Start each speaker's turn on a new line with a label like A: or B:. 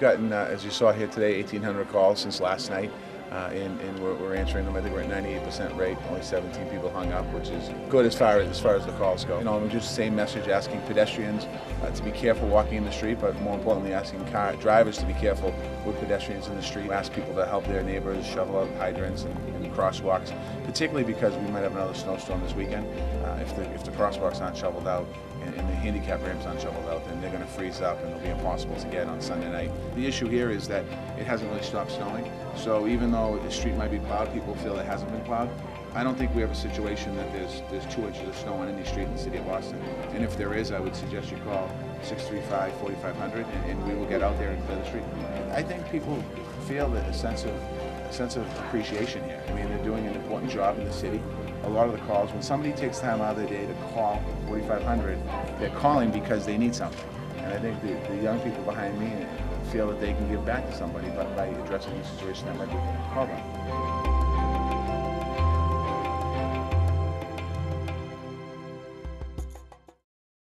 A: gotten, uh, as you saw here today, 1,800 calls since last night. Uh, and, and we're, we're, answering them. I think we're at 98% rate. Only 17 people hung up, which is good as far as, as far as the calls go. You know, just the same message asking pedestrians uh, to be careful walking in the street, but more importantly, asking car drivers to be careful with pedestrians in the street. Ask people to help their neighbors shovel out hydrants and, and crosswalks, particularly because we might have another snowstorm this weekend. If the if the crosswalks aren't shoveled out and, and the handicap ramps aren't shoveled out, then they're going to freeze up and it'll be impossible to get on Sunday night. The issue here is that it hasn't really stopped snowing. So even though the street might be plowed, people feel it hasn't been plowed. I don't think we have a situation that there's there's two inches of snow on any street in the city of Boston. And if there is, I would suggest you call 635-4500 and, and we will get out there and clear the street. I think people feel a sense of a sense of appreciation here. I mean, they're doing an important job in the city. A lot of the calls, when somebody takes time out of their day to call 4500, they're calling because they need something. And I think the, the young people behind me feel that they can give back to somebody by, by addressing the situation that might be a problem.